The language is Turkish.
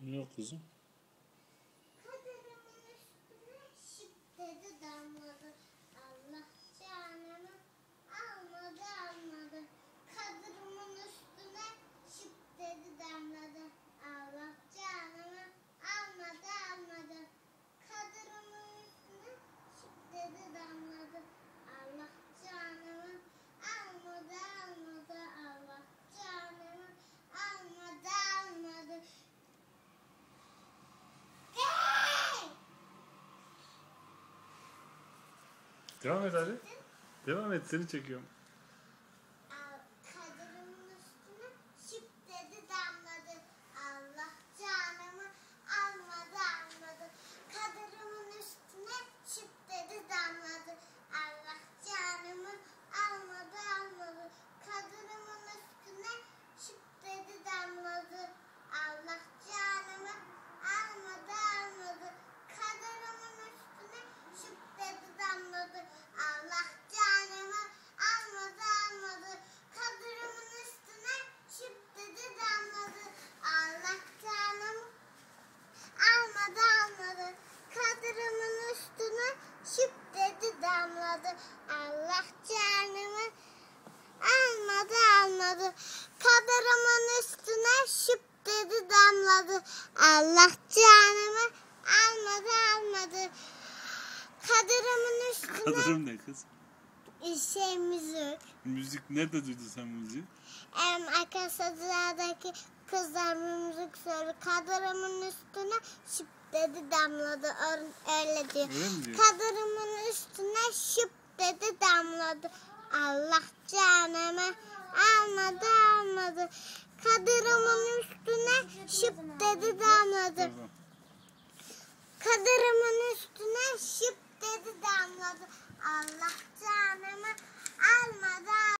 Yok kızım. Devam et hadi. Devam et seni çekiyorum. Kaderimin üstüne şıp dedi damladı. Allah canımı almadı almadı. Kaderimin üstüne şıp dedi damladı. Allah canımı almadı almadı. Kaderimin üstüne şıp dedi damladı. Allah canımı almadı almadı. Kaderimin üstüne şıp dedi damladı. Allah canımı almadı almadı. Kaderimin üstüne şıp dedi damladı. Allah canımı almadı almadı. Kaderimin üstüne şıp dedi damladı. Allah canımı almadı almadı. Kaderimin üstüne şıp dedi damladı. Allah canımı almadı almadı. Kaderimin üstüne Kadırım ne kız? şey müzik. Müzik nerede duydun sen müziği? Em, arkadaşlardaki kızlar müzik söylüyor. Kaderimin üstüne şıp dedi damladı. Öyle- diyor. Öyle mi diyor? Kaderimin üstüne şıp dedi damladı. Allah canımı almadı almadı. Kadırımın üstüne şıp dedi damladı. Kadırımın üstüne şıp dedi damladı. Allah canımı almadı